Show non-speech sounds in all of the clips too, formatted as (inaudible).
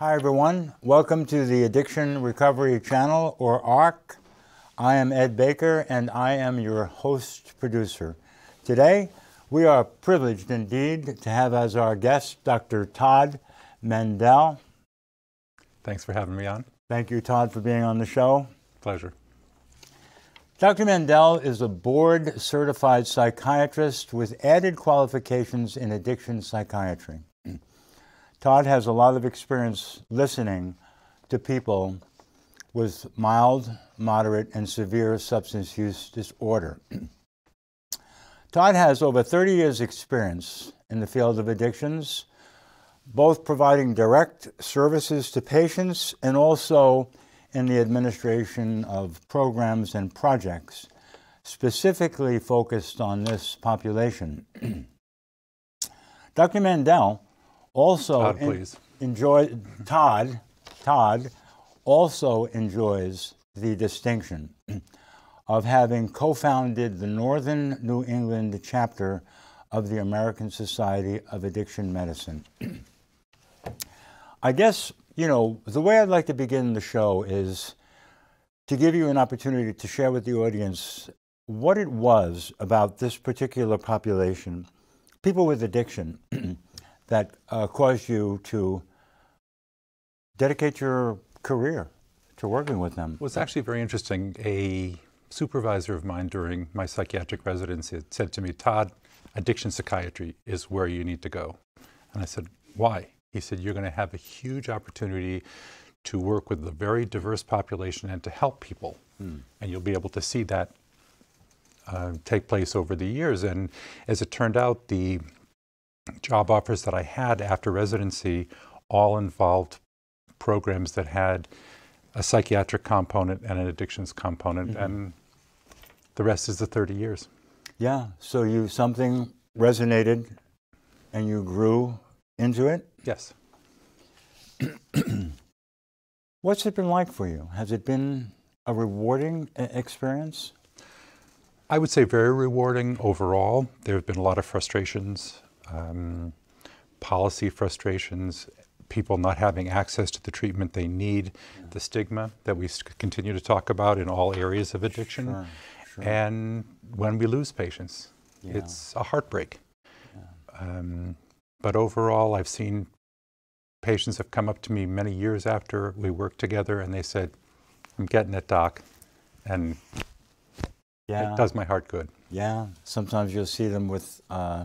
Hi, everyone. Welcome to the Addiction Recovery Channel, or ARC. I am Ed Baker, and I am your host producer. Today, we are privileged indeed to have as our guest Dr. Todd Mandell. Thanks for having me on. Thank you, Todd, for being on the show. Pleasure. Dr. Mandell is a board certified psychiatrist with added qualifications in addiction psychiatry. Todd has a lot of experience listening to people with mild, moderate, and severe substance use disorder. (clears throat) Todd has over 30 years' experience in the field of addictions, both providing direct services to patients and also in the administration of programs and projects specifically focused on this population. (clears throat) Dr. Mandell also Todd, please. enjoy Todd Todd also enjoys the distinction of having co-founded the Northern New England chapter of the American Society of Addiction Medicine. (clears throat) I guess you know, the way I'd like to begin the show is to give you an opportunity to share with the audience what it was about this particular population, people with addiction, (clears throat) that uh, caused you to dedicate your career to working with them. It was actually very interesting. A supervisor of mine during my psychiatric residency said to me, Todd, addiction psychiatry is where you need to go. And I said, why? He said, You're going to have a huge opportunity to work with a very diverse population and to help people. Mm. And you'll be able to see that uh, take place over the years. And as it turned out, the job offers that I had after residency all involved programs that had a psychiatric component and an addictions component. Mm-hmm. And the rest is the 30 years. Yeah. So you something resonated and you grew into it? Yes. (clears throat) What's it been like for you? Has it been a rewarding experience? I would say very rewarding overall. There have been a lot of frustrations, um, policy frustrations, people not having access to the treatment they need, the stigma that we continue to talk about in all areas of addiction, sure, sure. and when we lose patients. Yeah. It's a heartbreak. Yeah. Um, but overall, I've seen patients have come up to me many years after we worked together and they said, I'm getting it, doc. And yeah. it does my heart good. Yeah. Sometimes you'll see them with, uh,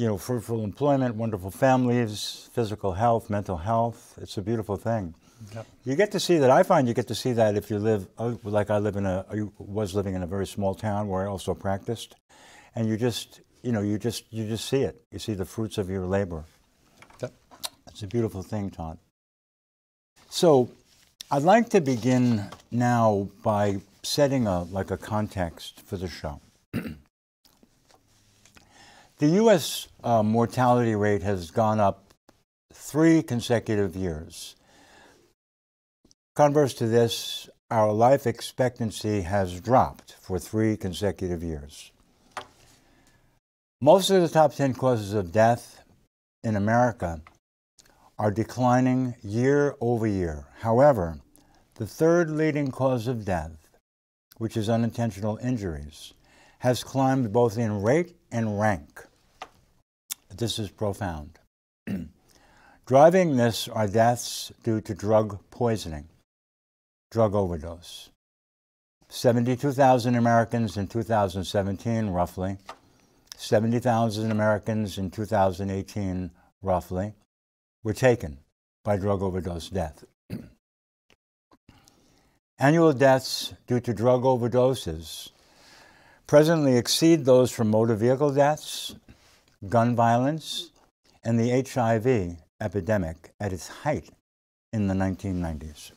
you know, fruitful employment, wonderful families, physical health, mental health. It's a beautiful thing. Yep. You get to see that. I find you get to see that if you live, uh, like I live in a, I was living in a very small town where I also practiced, and you just, you know, you just you just see it. You see the fruits of your labor. Yep. It's a beautiful thing, Todd. So, I'd like to begin now by setting a like a context for the show. (clears throat) the U.S. Uh, mortality rate has gone up three consecutive years. Converse to this, our life expectancy has dropped for three consecutive years. Most of the top 10 causes of death in America are declining year over year. However, the third leading cause of death, which is unintentional injuries, has climbed both in rate and rank. This is profound. (clears throat) Driving this are deaths due to drug poisoning, drug overdose. 72,000 Americans in 2017, roughly, 70,000 Americans in 2018, roughly, were taken by drug overdose death. (clears throat) Annual deaths due to drug overdoses presently exceed those from motor vehicle deaths, gun violence, and the HIV epidemic at its height in the 1990s.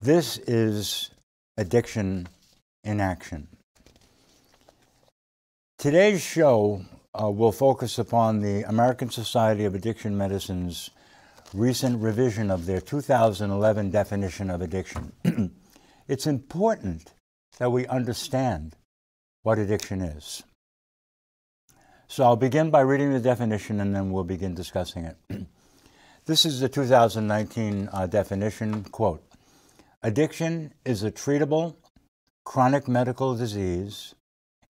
This is addiction in action. Today's show uh, will focus upon the American Society of Addiction Medicine's recent revision of their 2011 definition of addiction. (clears throat) it's important that we understand what addiction is. So I'll begin by reading the definition and then we'll begin discussing it. (clears throat) This is the 2019 uh, definition quote Addiction is a treatable, chronic medical disease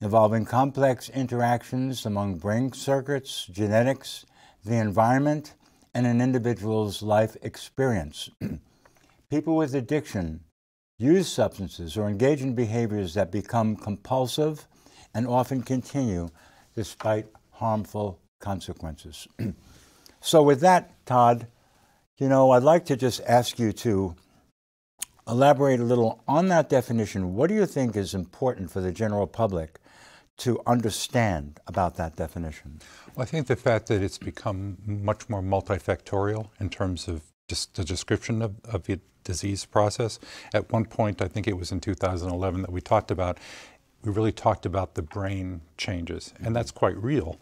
involving complex interactions among brain circuits, genetics, the environment, and an individual's life experience. (clears throat) People with addiction use substances or engage in behaviors that become compulsive and often continue despite harmful consequences. (clears throat) so, with that, Todd, you know, I'd like to just ask you to elaborate a little on that definition. What do you think is important for the general public to understand about that definition? Well, I think the fact that it's become much more multifactorial in terms of just the description of, of the disease process. At one point, I think it was in 2011 that we talked about, we really talked about the brain changes, and that's quite real.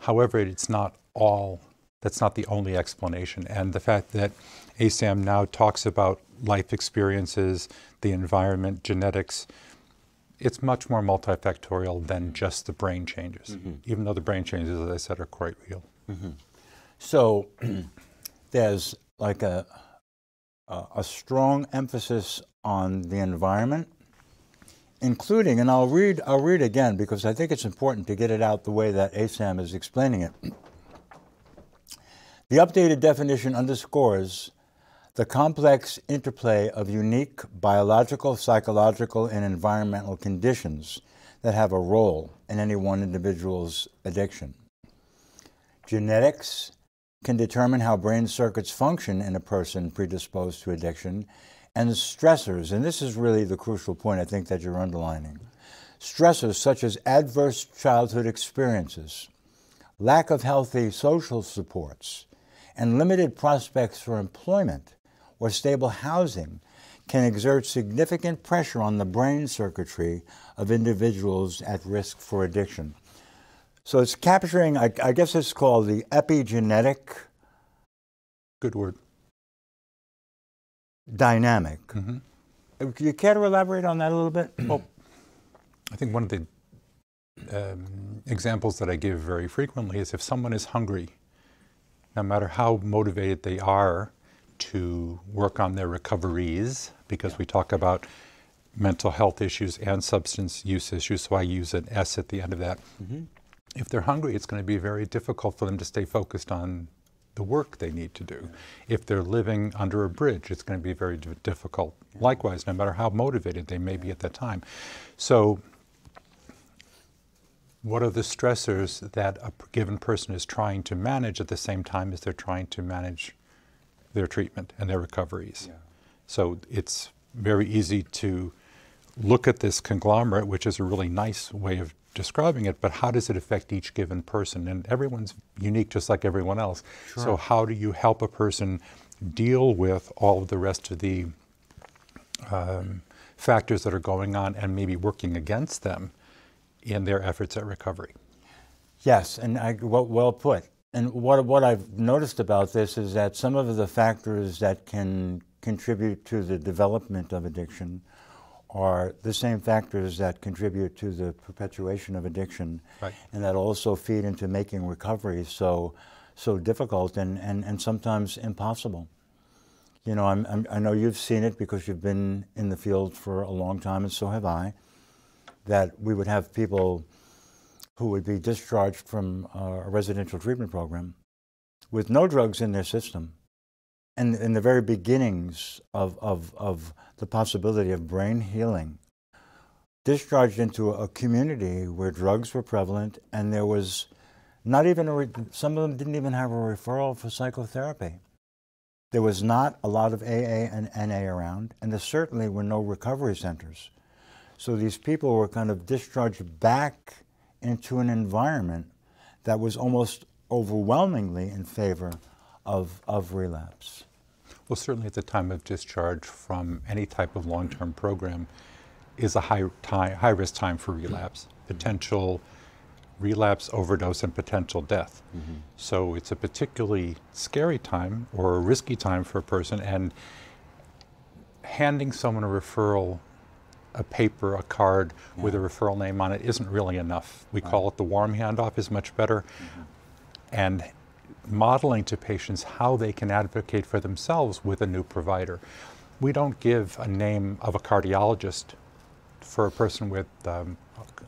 However, it's not all, that's not the only explanation. And the fact that ASAM now talks about life experiences, the environment, genetics, it's much more multifactorial than just the brain changes, mm-hmm. even though the brain changes, as I said, are quite real. Mm-hmm. So (clears throat) there's like a, a, a strong emphasis on the environment, including, and I'll read, I'll read again because I think it's important to get it out the way that ASAM is explaining it. The updated definition underscores the complex interplay of unique biological, psychological, and environmental conditions that have a role in any one individual's addiction. Genetics can determine how brain circuits function in a person predisposed to addiction, and stressors, and this is really the crucial point I think that you're underlining. Stressors such as adverse childhood experiences, lack of healthy social supports, and limited prospects for employment or stable housing can exert significant pressure on the brain circuitry of individuals at risk for addiction. So it's capturing, I, I guess it's called the epigenetic. Good word. Dynamic. Mm-hmm. Uh, you care to elaborate on that a little bit? (clears throat) well, I think one of the um, examples that I give very frequently is if someone is hungry, no matter how motivated they are, to work on their recoveries because we talk about mental health issues and substance use issues, so I use an S at the end of that. Mm-hmm. If they're hungry, it's going to be very difficult for them to stay focused on the work they need to do. If they're living under a bridge, it's going to be very d- difficult. Likewise, no matter how motivated they may be at that time. So, what are the stressors that a given person is trying to manage at the same time as they're trying to manage their treatment and their recoveries. Yeah. So it's very easy to look at this conglomerate, which is a really nice way of describing it, but how does it affect each given person? And everyone's unique just like everyone else. Sure. So, how do you help a person deal with all of the rest of the um, factors that are going on and maybe working against them in their efforts at recovery? Yes, and I, well, well put. And what, what I've noticed about this is that some of the factors that can contribute to the development of addiction are the same factors that contribute to the perpetuation of addiction right. and that also feed into making recovery so so difficult and, and, and sometimes impossible. You know, I'm, I'm, i know you've seen it because you've been in the field for a long time, and so have I, that we would have people who would be discharged from uh, a residential treatment program with no drugs in their system. In the very beginnings of, of, of the possibility of brain healing, discharged into a community where drugs were prevalent and there was not even a, some of them didn't even have a referral for psychotherapy. There was not a lot of AA and NA around, and there certainly were no recovery centers. So these people were kind of discharged back into an environment that was almost overwhelmingly in favor of, of relapse. Well, certainly at the time of discharge from any type of long term program is a high, time, high risk time for relapse, potential relapse, overdose, and potential death. Mm-hmm. So it's a particularly scary time or a risky time for a person, and handing someone a referral a paper, a card yeah. with a referral name on it isn't really enough. We right. call it the warm handoff is much better. Mm-hmm. And modeling to patients how they can advocate for themselves with a new provider. We don't give a name of a cardiologist for a person with um,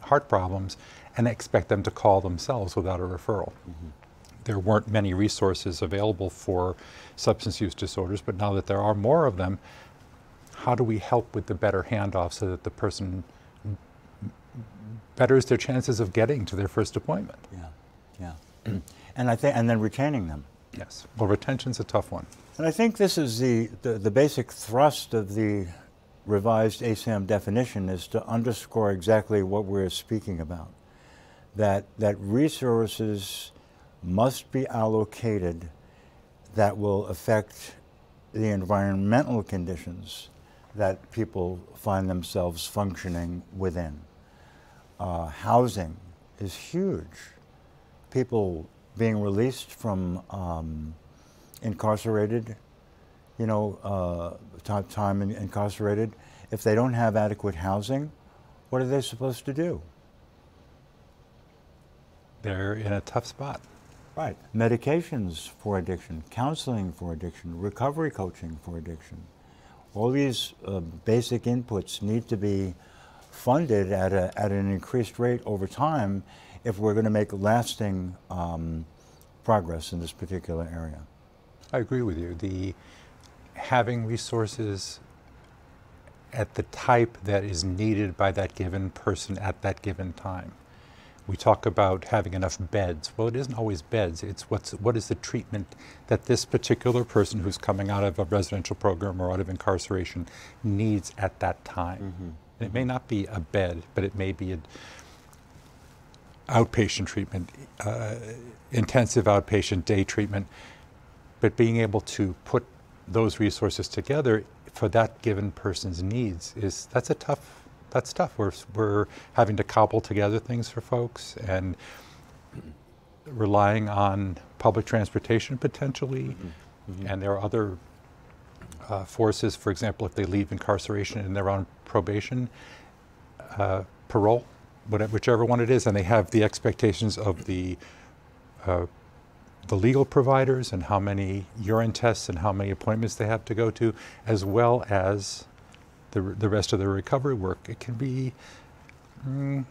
heart problems and expect them to call themselves without a referral. Mm-hmm. There weren't many resources available for substance use disorders, but now that there are more of them, how do we help with the better handoff so that the person betters their chances of getting to their first appointment? Yeah, yeah. (clears throat) and I think, and then retaining them. Yes. Well, retention's a tough one. And I think this is the, the, the basic thrust of the revised ASAM definition is to underscore exactly what we're speaking about. That, that resources must be allocated that will affect the environmental conditions that people find themselves functioning within. Uh, housing is huge. People being released from um, incarcerated, you know, uh, time in, incarcerated, if they don't have adequate housing, what are they supposed to do? They're in a tough spot. Right. Medications for addiction, counseling for addiction, recovery coaching for addiction. All these uh, basic inputs need to be funded at, a, at an increased rate over time if we're going to make lasting um, progress in this particular area. I agree with you. The having resources at the type that is needed by that given person at that given time. We talk about having enough beds. Well, it isn't always beds. It's what's what is the treatment that this particular person who's coming out of a residential program or out of incarceration needs at that time. Mm-hmm. It may not be a bed, but it may be an outpatient treatment, uh, intensive outpatient day treatment. But being able to put those resources together for that given person's needs is that's a tough that's tough. We're, we're having to cobble together things for folks and relying on public transportation potentially. Mm-hmm. Mm-hmm. And there are other uh, forces, for example, if they leave incarceration and they're on probation, uh, parole, whichever one it is, and they have the expectations of the uh, the legal providers and how many urine tests and how many appointments they have to go to, as well as the, the rest of the recovery work, it can be mm,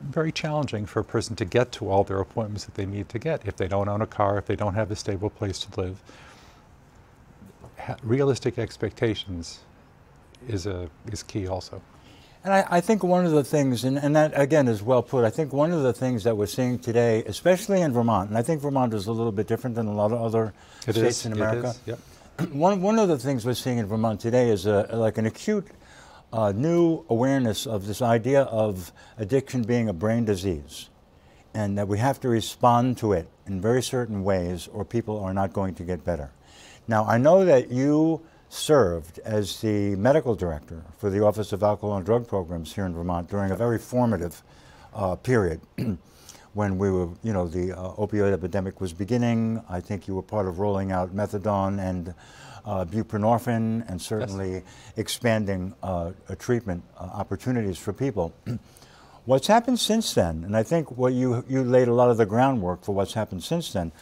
very challenging for a person to get to all their appointments that they need to get if they don't own a car, if they don't have a stable place to live. Ha- realistic expectations is, a, is key also. And I, I, think one of the things, and, and that again is well put, I think one of the things that we're seeing today, especially in Vermont, and I think Vermont is a little bit different than a lot of other it states is, in America. Yep. (clears throat) one, one of the things we're seeing in Vermont today is a, like an acute uh, new awareness of this idea of addiction being a brain disease and that we have to respond to it in very certain ways or people are not going to get better. Now, I know that you served as the medical director for the Office of Alcohol and Drug Programs here in Vermont during a very formative uh, period. (clears throat) when we were, you know, the uh, opioid epidemic was beginning. I think you were part of rolling out methadone and uh, buprenorphine and certainly yes. expanding uh, treatment uh, opportunities for people. (clears throat) what's happened since then, and I think what you, you laid a lot of the groundwork for what's happened since then,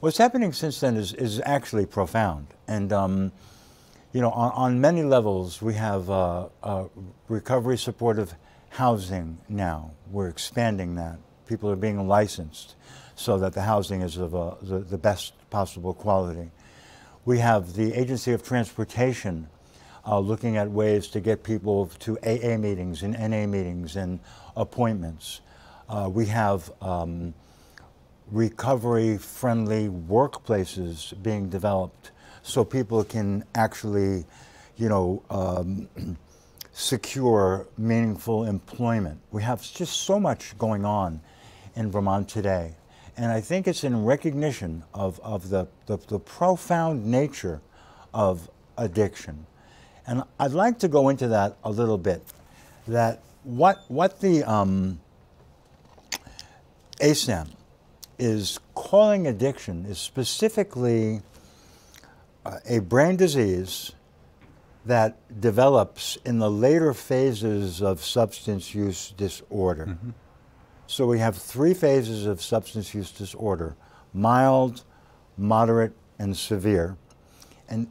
what's happening since then is, is actually profound. And, um, you know, on, on, many levels, we have uh, uh, recovery supportive housing now. We're expanding that people are being licensed so that the housing is of a, the, the best possible quality. We have the Agency of Transportation uh, looking at ways to get people to AA meetings and NA meetings and appointments. Uh, we have um, recovery friendly workplaces being developed so people can actually, you know, um, (clears throat) secure meaningful employment. We have just so much going on in Vermont today. And I think it's in recognition of, of the, the, the profound nature of addiction. And I'd like to go into that a little bit. That what, what the um, ASAM is calling addiction is specifically a brain disease that develops in the later phases of substance use disorder. Mm-hmm. So we have three phases of substance use disorder mild, moderate, and severe. And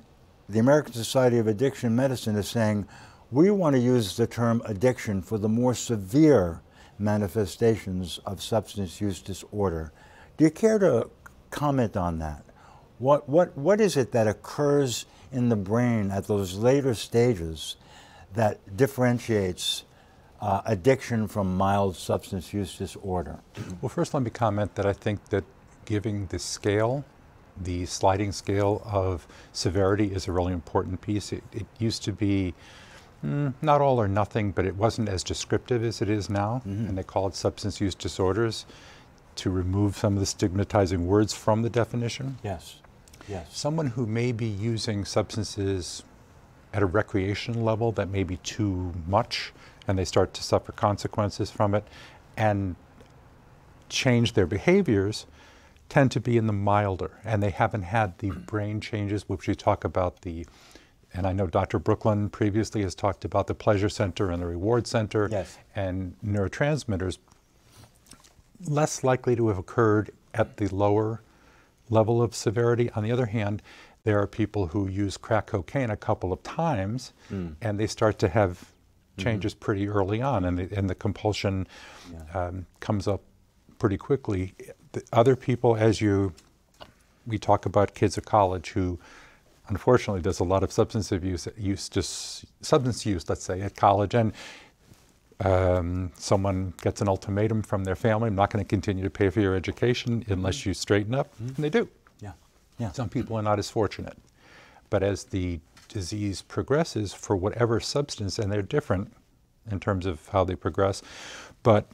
the American Society of Addiction Medicine is saying we want to use the term addiction for the more severe manifestations of substance use disorder. Do you care to comment on that? What, what, what is it that occurs in the brain at those later stages that differentiates uh, addiction from mild substance use disorder? Well, first, let me comment that I think that giving the scale, the sliding scale of severity, is a really important piece. It, it used to be mm, not all or nothing, but it wasn't as descriptive as it is now, mm-hmm. and they call it substance use disorders to remove some of the stigmatizing words from the definition. Yes. Yes. Someone who may be using substances at a recreational level that may be too much and they start to suffer consequences from it and change their behaviors tend to be in the milder and they haven't had the (clears throat) brain changes which we talk about the and I know Dr. Brooklyn previously has talked about the pleasure center and the reward center yes. and neurotransmitters less likely to have occurred at the lower level of severity. On the other hand, there are people who use crack cocaine a couple of times mm. and they start to have mm-hmm. changes mm-hmm. pretty early on, and the, and the compulsion yeah. um, comes up pretty quickly. The other people, as you, we talk about kids at college who unfortunately does a lot of substance abuse, use, just substance use, let's say, at college, and um, someone gets an ultimatum from their family, I'm not going to continue to pay for your education unless you straighten up, mm-hmm. and they do. Yeah. yeah. Some people are not as fortunate. But as the disease progresses for whatever substance, and they're different in terms of how they progress, but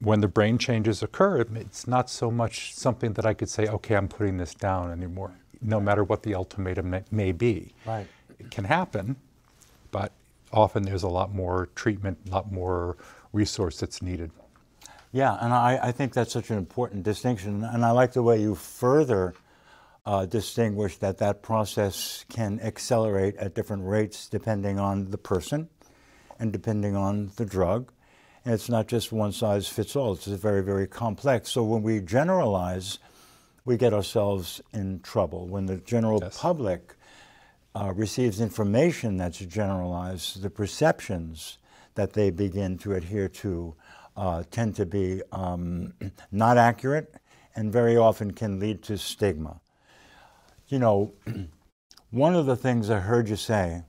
when the brain changes occur, it's not so much something that I could say, okay, I'm putting this down anymore, no matter what the ultimatum may, may be. Right. It can happen, but often there's a lot more treatment, a lot more resource that's needed. Yeah, and I, I think that's such an important distinction. And I like the way you further uh, distinguish that that process can accelerate at different rates depending on the person and depending on the drug. And it's not just one size fits all, it's very, very complex. So when we generalize, we get ourselves in trouble. When the general yes. public uh, receives information that's generalized, the perceptions that they begin to adhere to uh, tend to be um, (clears throat) not accurate and very often can lead to stigma. You know, (clears throat) one of the things I heard you say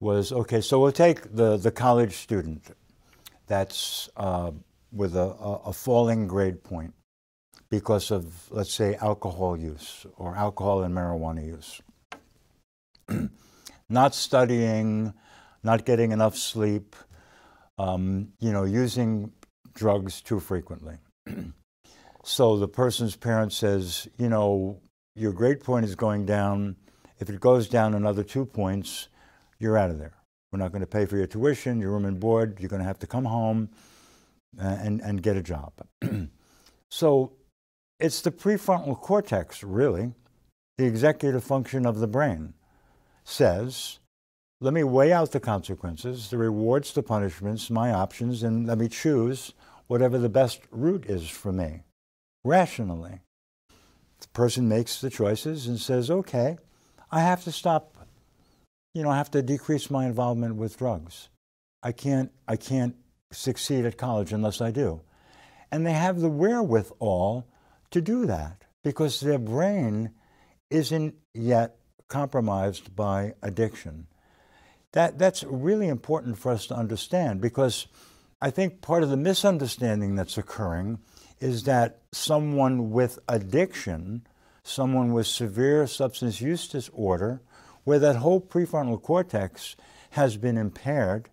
was okay, so we'll take the, the college student that's uh, with a, a falling grade point because of, let's say, alcohol use or alcohol and marijuana use. (clears throat) not studying, not getting enough sleep, um, you know, using drugs too frequently. (clears throat) so the person's parent says, you know, your grade point is going down. If it goes down another two points, you're out of there. We're not going to pay for your tuition, your room and board. You're going to have to come home uh, and, and get a job. (clears throat) so it's the prefrontal cortex, really, the executive function of the brain says, let me weigh out the consequences, the rewards, the punishments, my options, and let me choose whatever the best route is for me, rationally. The person makes the choices and says, okay, I have to stop, you know, I have to decrease my involvement with drugs. I can't, I can't succeed at college unless I do. And they have the wherewithal to do that because their brain isn't yet compromised by addiction. That, that's really important for us to understand because I think part of the misunderstanding that's occurring is that someone with addiction, someone with severe substance use disorder, where that whole prefrontal cortex has been impaired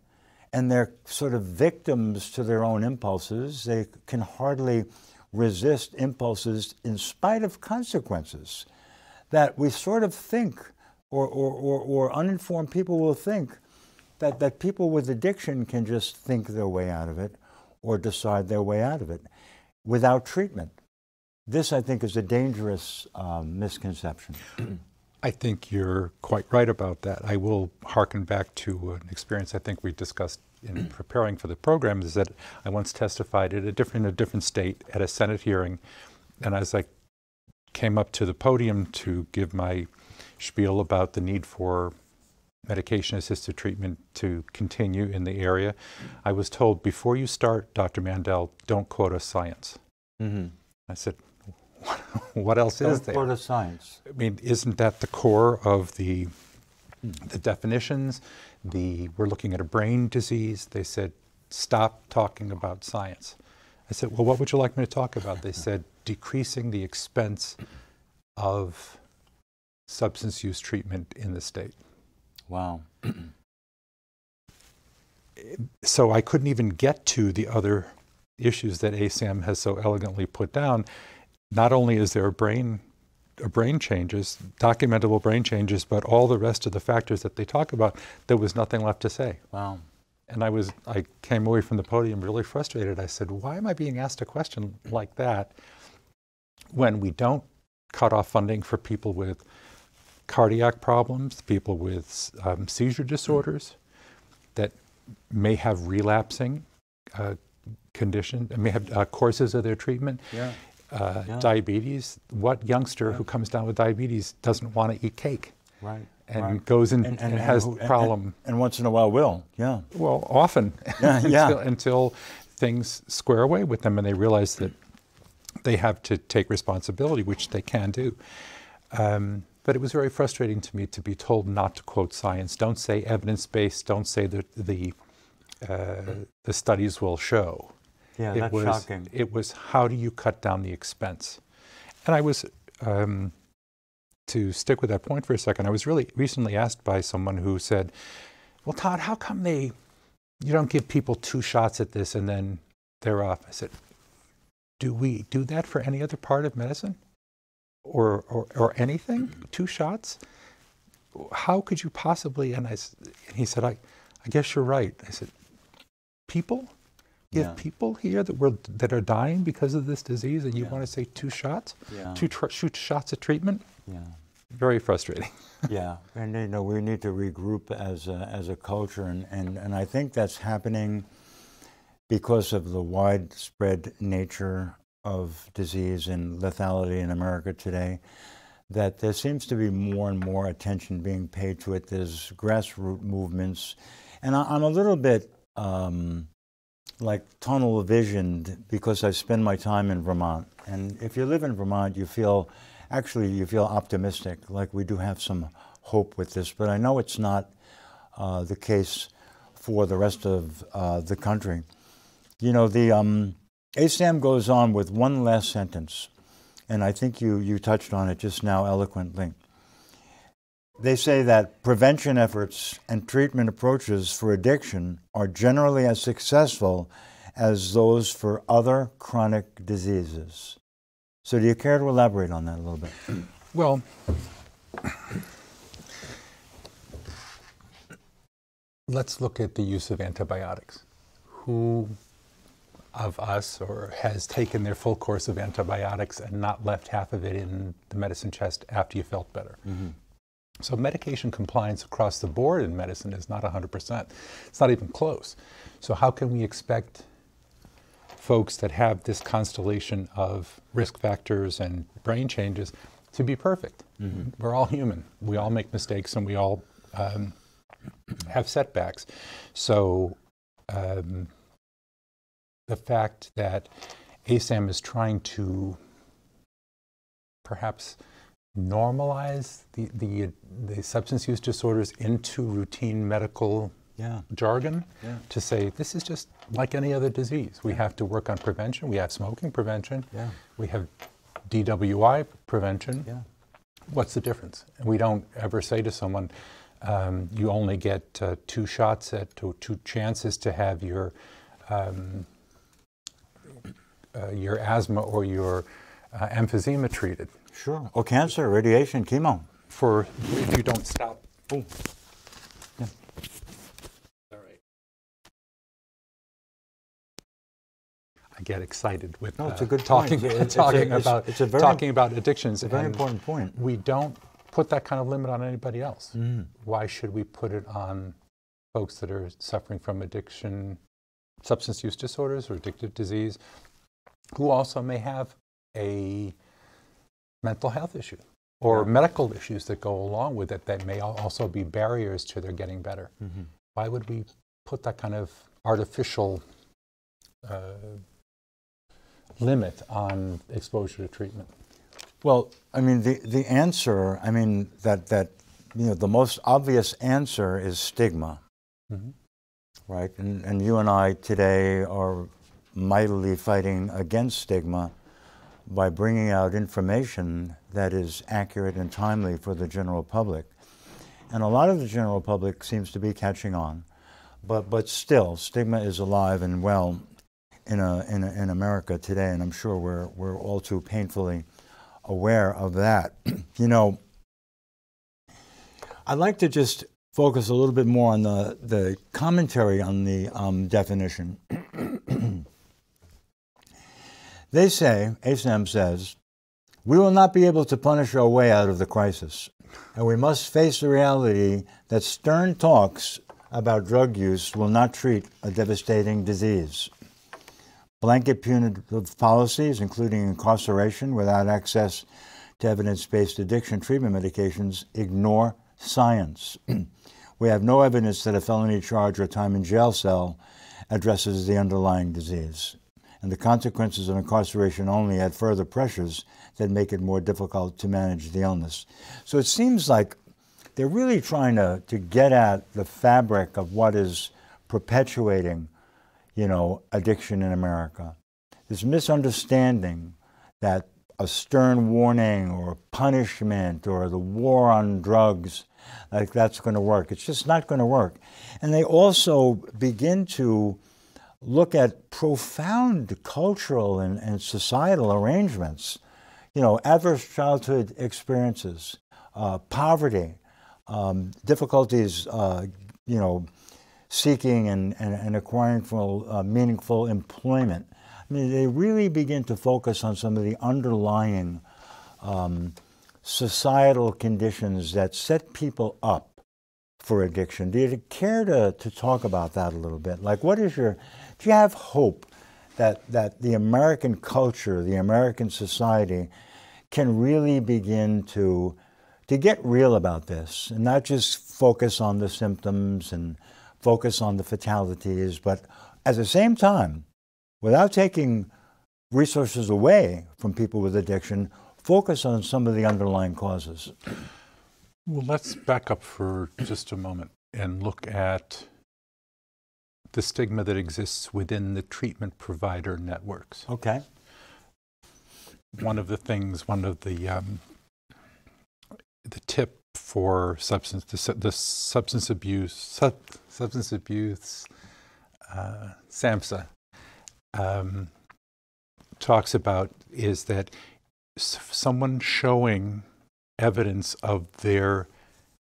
and they're sort of victims to their own impulses, they can hardly resist impulses in spite of consequences that we sort of think, or, or, or, or uninformed people will think, that, that people with addiction can just think their way out of it or decide their way out of it without treatment. This, I think, is a dangerous um, misconception. I think you're quite right about that. I will hearken back to an experience I think we discussed in (clears throat) preparing for the program is that I once testified at a different, a different state at a Senate hearing, and I was like, came up to the podium to give my spiel about the need for medication assisted treatment to continue in the area, I was told before you start, Dr. Mandell, don't quote us science. Mm-hmm. I said, what else is Don't there? quote us science. I mean, isn't that the core of the the definitions? The we're looking at a brain disease. They said, stop talking about science. I said, well, what would you like me to talk about? They said, decreasing the expense of substance use treatment in the state. Wow. (clears throat) So I couldn't even get to the other issues that ASAM has so elegantly put down. Not only is there a brain a brain changes, documentable brain changes, but all the rest of the factors that they talk about, there was nothing left to say. Wow. And I was I came away from the podium really frustrated. I said, "Why am I being asked a question like that when we don't cut off funding for people with cardiac problems, people with um, seizure disorders that may have relapsing uh, condition, may have uh, courses of their treatment, Yeah. uh, Yeah. diabetes. What youngster who comes down with diabetes doesn't want to eat cake Right. And right. goes in And- and, and- has and problem? And once in a while will. Yeah. Well, often (laughs) Yeah, (laughs) until, yeah. until things square away with them and they realize that they have to take responsibility, which they can do. Um, but it was very frustrating to me to be told not to quote science. Don't say evidence based. Don't say that the uh, the studies will show. Yeah, it that's was shocking. it was how do you cut down the expense? And I was um, to stick with that point for a second. I was really recently asked by someone who said, "Well, Todd, how come they you don't give people two shots at this and then they're off?" I said, "Do we do that for any other part of medicine, or or, or anything? Two shots? How could you possibly?" And I, and he said, "I, I guess you're right." I said, "People." You Yeah. have people here that were that are dying because of this disease, and you Yeah. want to say two shots, Yeah. two tr- shoot shots of treatment? Yeah. Very frustrating. (laughs) yeah, and you know we need to regroup as a, as a culture, and, and, and I think that's happening because of the widespread nature of disease and lethality in America today. That there seems to be more and more attention being paid to it. There's grassroots movements, and I, I'm a little bit um, like tunnel visioned because I spend my time in Vermont. And if you live in Vermont, you feel actually you feel optimistic, like we do have some hope with this. But I know it's not uh, the case for the rest of uh, the country. You know, the um, ASAM goes on with one last sentence, and I think you, you touched on it just now eloquently. They say that prevention efforts and treatment approaches for addiction are generally as successful as those for other chronic diseases. So, do you care to elaborate on that a little bit? (clears throat) Well, let's look at the use of antibiotics. Who of us or has taken their full course of antibiotics and not left half of it in the medicine chest after you felt better? Mm-hmm. So medication compliance across the board in medicine is not 100%. It's not even close. So how can we expect folks that have this constellation of risk factors and brain changes to be perfect? We're all human. We all make mistakes and we all um, have setbacks. So um, the fact that ASAM is trying to perhaps normalize the, the, the substance use disorders into routine medical Yeah. jargon Yeah. to say this is just like any other disease. We have to work on prevention. We have smoking prevention. Yeah. We have DWI prevention. Yeah. What's the difference? And we don't ever say to someone, um, you only get uh, two shots at two, two chances to have your um, uh, your asthma or your uh, emphysema treated. Sure. Or cancer, radiation, chemo. For if you don't stop. Boom. Yeah. All right. I get excited with No, it's uh, a good point. talking, It's talking it's- about it's a very- talking about addictions. It's a very important point. We don't put that kind of limit on anybody else. Mm. Why should we put it on folks that are suffering from addiction, substance use disorders, or addictive disease, who also may have a mental health issue or medical issues that go along with it that may also be barriers to their getting better. Why would we put that kind of artificial uh, limit on exposure to treatment? Well, I mean, the, the answer, I mean, that, that, you know, the most obvious answer is stigma, Mhm. right? And, and you and I today are mightily fighting against stigma by bringing out information that is accurate and timely for the general public. And a lot of the general public seems to be catching on. But, but still, stigma is alive and well in, a, in, a, in America today, and I'm sure we're, we're all too painfully aware of that. (clears throat) you know, I'd like to just focus a little bit more on the, the commentary on the um, definition. (clears throat) they say, ASAM says, we will not be able to punish our way out of the crisis, and we must face the reality that stern talks about drug use will not treat a devastating disease. Blanket punitive policies, including incarceration without access to evidence based addiction treatment medications, ignore science. (clears throat) we have no evidence that a felony charge or time in jail cell addresses the underlying disease. And the consequences of incarceration only add further pressures that make it more difficult to manage the illness. So it seems like they're really trying to, to get at the fabric of what is perpetuating you know, addiction in America. This misunderstanding that a stern warning or punishment or the war on drugs, like that's going to work. It's just not going to work. And they also begin to look at profound cultural and, and societal arrangements. You know, adverse childhood experiences, uh, poverty, um, difficulties, uh, you know, seeking and, and, and acquiring full, uh, meaningful employment. I mean, they really begin to focus on some of the underlying um, societal conditions that set people up for addiction. Do you care to, to talk about that a little bit? Like, what is your, do you have hope that, that the American culture, the American society can really begin to, to get real about this and not just focus on the symptoms and focus on the fatalities, but at the same time, without taking resources away from people with addiction, focus on some of the underlying causes. Well, let's back up for just a moment and look at the stigma that exists within the treatment provider networks. Okay. One of the things, one of the um, the tip for substance the, the substance abuse sub, substance abuse uh, SAMHSA um, talks about is that someone showing evidence of their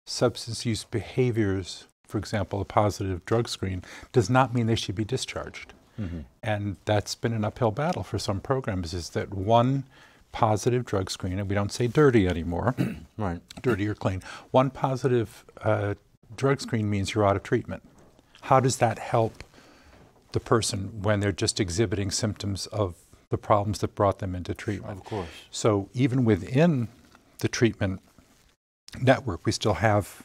substance use behaviors, for example, a positive drug screen, does not mean they should be discharged. And that's been an uphill battle for some programs is that one positive drug screen, and we don't say dirty anymore, (clears throat) Right. dirty or clean, one positive uh, drug screen means you're out of treatment. How does that help the person when they're just exhibiting symptoms of the problems that brought them into treatment? Of course. So even within the treatment network, we still have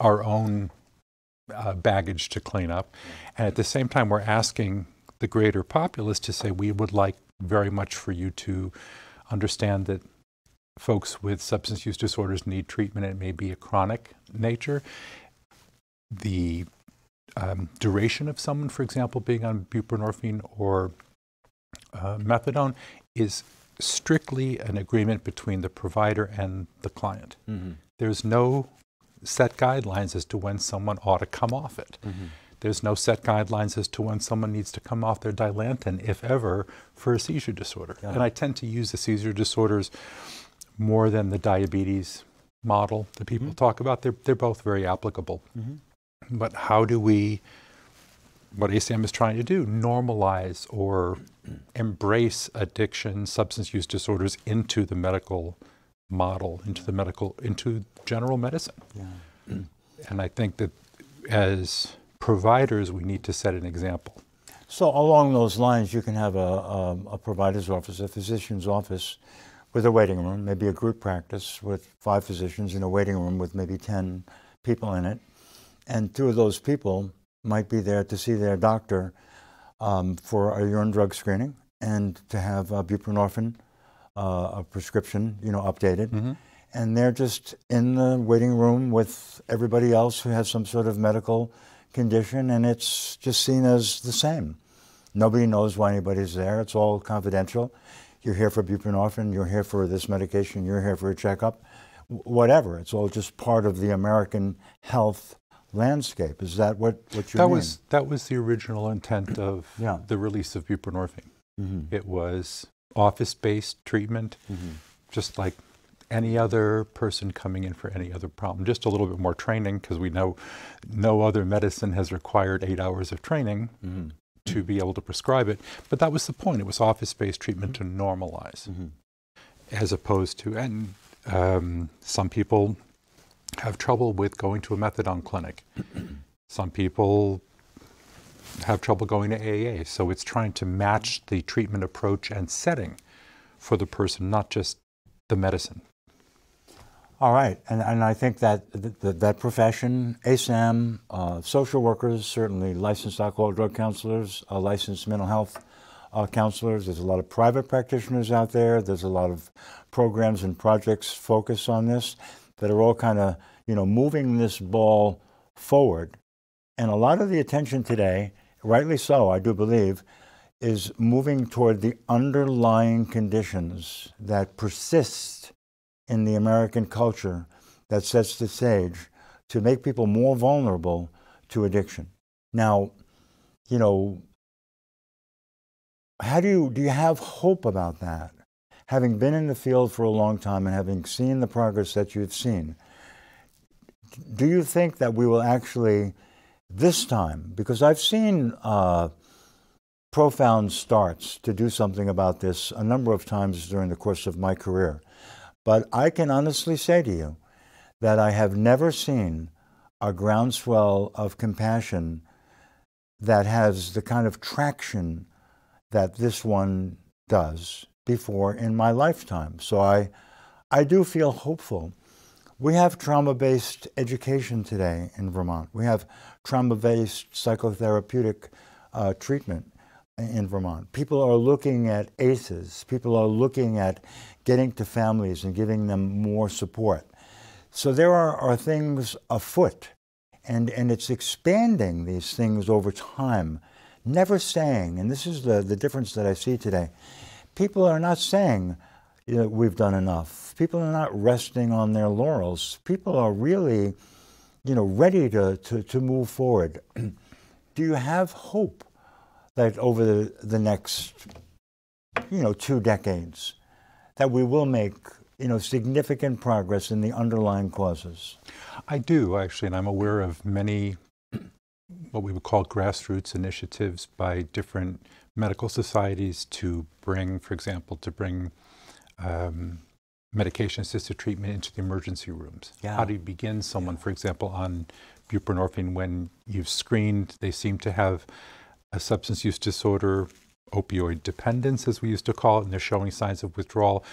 our own uh, baggage to clean up. And at the same time, we're asking the greater populace to say, we would like very much for you to understand that folks with substance use disorders need treatment. It may be a chronic nature. The um, duration of someone, for example, being on buprenorphine or uh, methadone is strictly an agreement between the provider and the client. Mm-hmm. There's no set guidelines as to when someone ought to come off it. There's no set guidelines as to when someone needs to come off their Dilantin, if ever, for a seizure disorder. Got And I tend to use the seizure disorders more than the diabetes model that people mm-hmm. talk about. They're, they're both very applicable. Mm-hmm. But how do we, what ASAM is trying to do, normalize or (clears throat) embrace addiction, substance use disorders into the medical model, into the medical, into general medicine? Yeah. And I think that as providers, we need to set an example. So along those lines, you can have a, a, a provider's office, a physician's office, with a waiting room, maybe a group practice with five physicians in a waiting room with maybe 10 people in it. And two of those people might be there to see their doctor um, for a urine drug screening and to have uh, buprenorphine, uh, a prescription, you know, updated. Mm-hmm. And they're just in the waiting room with everybody else who has some sort of medical condition, and it's just seen as the same. Nobody knows why anybody's there. It's all confidential. You're here for buprenorphine. You're here for this medication. You're here for a checkup. whatever. It's all just part of the American health landscape. Is that what, what you that mean? was that was the original intent of Yeah. the release of buprenorphine. Mhm. It was office-based treatment, Mhm. just like any other person coming in for any other problem. Just a little bit more training because we know no other medicine has required eight hours of training Mhm. To be able to prescribe it. But that was the point. It was office-based treatment to normalize, Mhm. as opposed to and um, some people have trouble with going to a methadone clinic. (clears throat) some people have trouble going to AA. So it's trying to match the treatment approach and setting for the person, not just the medicine. All right, and, and I think that th- th- that profession, ASAM, uh, social workers, certainly licensed alcohol drug counselors, uh, licensed mental health uh, counselors. There's a lot of private practitioners out there. There's a lot of programs and projects focused on this that are all kind of you know moving this ball forward. And a lot of the attention today, rightly so, I do believe, is moving toward the underlying conditions that persist in the American culture that sets the stage to make people more vulnerable to addiction. Now, you know, how do you do you have hope about that? Having been in the field for a long time and having seen the progress that you've seen, do you think that we will actually this time? Because I've seen uh, profound starts to do something about this a number of times during the course of my career. But I can honestly say to you that I have never seen a groundswell of compassion that has the kind of traction that this one does before in my lifetime. So I, I do feel hopeful. We have trauma based education today in Vermont. We have trauma based psychotherapeutic uh, treatment in Vermont. People are looking at ACEs. People are looking at getting to families and giving them more support. So there are, are things afoot, and, and it's expanding these things over time. Never saying, and this is the, the difference that I see today, people are not saying, you know, we've done enough. People are not resting on their laurels. People are really, you know, ready to, to, to move forward. (clears throat) Do you have hope that over the, the next, you know, two decades, that we will make, you know, significant progress in the underlying causes? I do, actually, and I'm aware of many (clears throat) what we would call grassroots initiatives by different medical societies to bring, for example, to bring um, medication assisted treatment into the emergency rooms. Yeah. How do you begin someone, for example, on buprenorphine when you've screened, they seem to have a substance use disorder, opioid dependence, as we used to call it, and they're showing signs of withdrawal.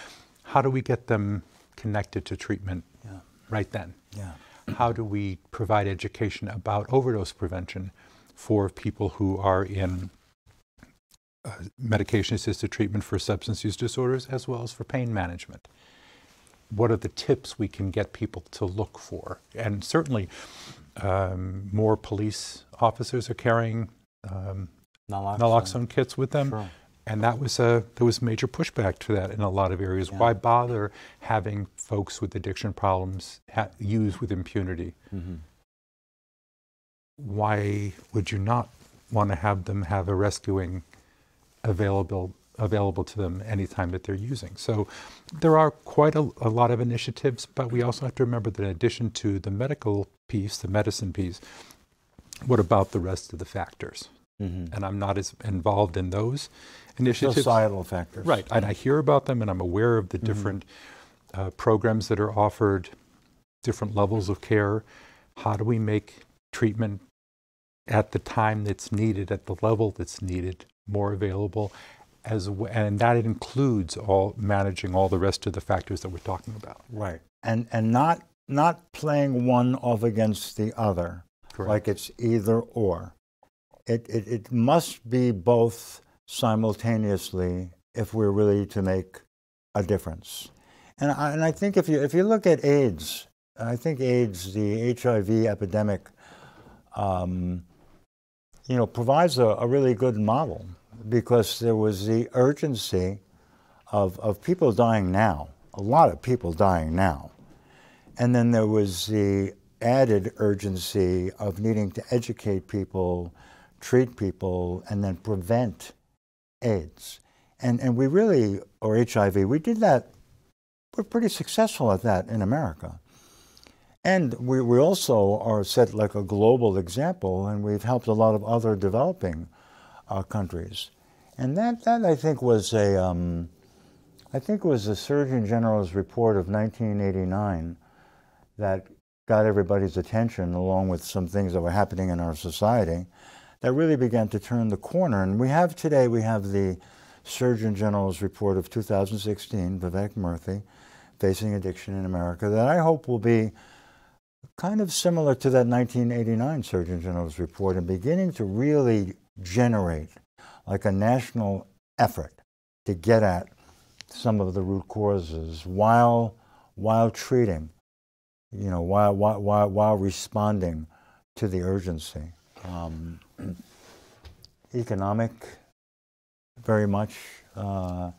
How do we get them connected to treatment Yeah. right then? Yeah. how do we provide education about overdose prevention for people who are in uh, medication assisted treatment for substance use disorders as well as for pain management? What are the tips we can get people to look for? And certainly, um, more police officers are carrying um, Naloxone. naloxone kits with them. Sure. And that was a there was major pushback to that in a lot of areas. Yeah. Why bother having folks with addiction problems ha- use with impunity? Mhm. Why would you not want to have them have a rescuing available available to them anytime that they're using? So there are quite a, a lot of initiatives, but we also have to remember that in addition to the medical piece, the medicine piece, what about the rest of the factors? Mhm. And I'm not as involved in those initiatives. Societal factors. Right, and I hear about them, and I'm aware of the different uh, programs that are offered, different levels of care. How do we make treatment at the time that's needed, at the level that's needed, more available, as w- and that includes all managing all the rest of the factors that we're talking about. Right. And and not not playing one off against the other, Correct. like it's either or. It, it it must be both simultaneously if we're really to make a difference. And I, and I think if you if you look at AIDS, I think AIDS, the HIV epidemic, um, you know, provides a, a really good model because there was the urgency of, of people dying now, a lot of people dying now. And then there was the added urgency of needing to educate people, treat people, and then prevent AIDS. And, and we really, or HIV, we did that, we're pretty successful at that in America. And we, we also are set like a global example, and we've helped a lot of other developing uh, countries. And that, that I think was a, um, I think it was the Surgeon General's report of 1989 that got everybody's attention, along with some things that were happening in our society, that really began to turn the corner. And we have today, we have the Surgeon General's report of 2016, Vivek Murthy, Facing Addiction in America, that I hope will be kind of similar to that 1989 Surgeon General's report and beginning to really generate like a national effort to get at some of the root causes while while treating, you know, while while while, responding to the urgency. Um, (clears throat) economic, very much. Uh,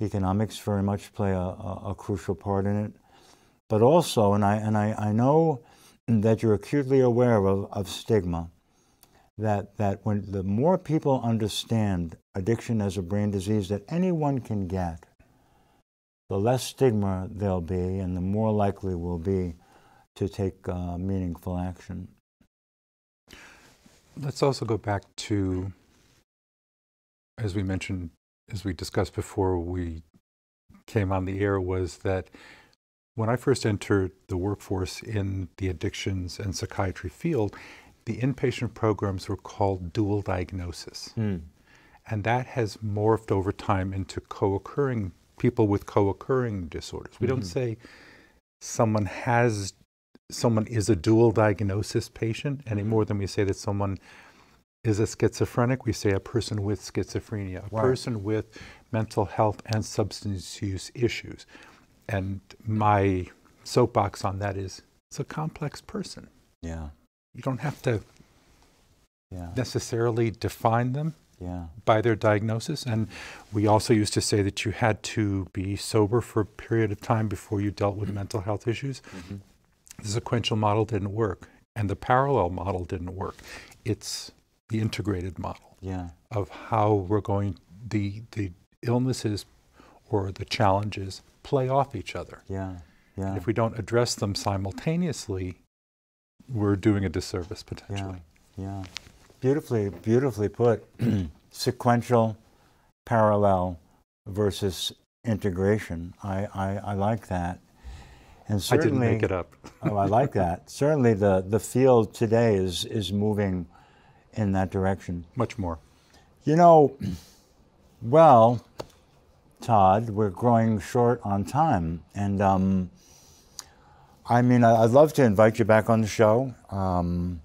economics very much play a, a, a, crucial part in it, but also, and I and I, I know that you're acutely aware of, of stigma that, that when the more people understand addiction as a brain disease that anyone can get, the less stigma there'll be and the more likely we'll be to take uh, meaningful action. Let's also go back to, as we mentioned, as we discussed before we came on the air, was that when I first entered the workforce in the addictions and psychiatry field, the inpatient programs were called dual diagnosis. Mm. And that has morphed over time into co occurring people with co occurring disorders. We mm-hmm. don't say someone has, someone is a dual diagnosis patient any more than we say that someone is a schizophrenic. We say a person with schizophrenia, a right. person with mental health and substance use issues. And my soapbox on that is it's a complex person. Yeah. You don't have to yeah. necessarily define them yeah. by their diagnosis. And we also used to say that you had to be sober for a period of time before you dealt with mental health issues. Mm-hmm. The sequential model didn't work, and the parallel model didn't work. It's the integrated model yeah. of how we're going, the, the illnesses or the challenges play off each other. Yeah. Yeah. And if we don't address them simultaneously, we're doing a disservice potentially. Yeah. yeah. Beautifully, beautifully put. (clears throat) Sequential, parallel versus integration. I, I, I like that. And certainly, I didn't make it up. (laughs) oh, I like that. Certainly, the, the field today is is moving in that direction. Much more. You know, well, Todd, we're growing short on time. And um, I mean, I'd love to invite you back on the show. Um,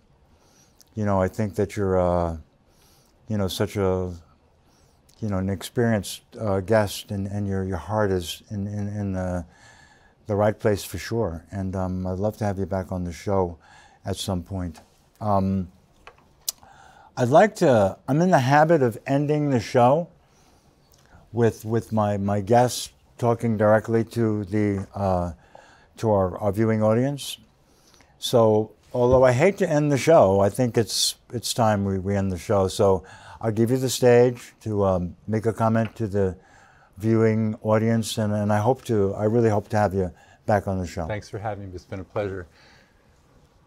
you know, I think that you're, uh, you know, such a, you know, an experienced uh, guest, and, and your, your heart is in, in, in the, the right place for sure. And um, I'd love to have you back on the show at some point. Um, I'd like to, I'm in the habit of ending the show with with my my guests talking directly to the uh, to our, our viewing audience. So although I hate to end the show, I think it's it's time we, we end the show. So I'll give you the stage to um, make a comment to the viewing audience, and, and I hope to I really hope to have you back on the show. Thanks for having me. It's been a pleasure.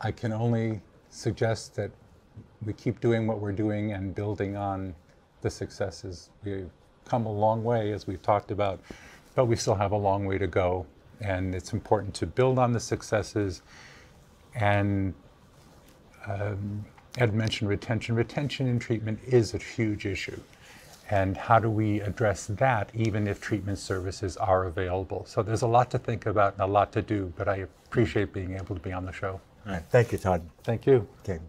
I can only suggest that we keep doing what we're doing and building on the successes we've come a long way, as we've talked about, but we still have a long way to go. And it's important to build on the successes. And um, Ed mentioned retention. Retention in treatment is a huge issue. And how do we address that even if treatment services are available? So there's a lot to think about and a lot to do, but I appreciate being able to be on the show. All right. Thank you, Todd. Thank you. Okay.